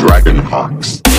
Dragon Hawks.